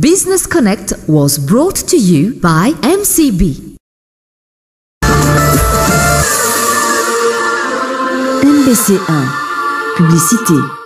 Business Connect was brought to you by MCB. MBC1 Publicité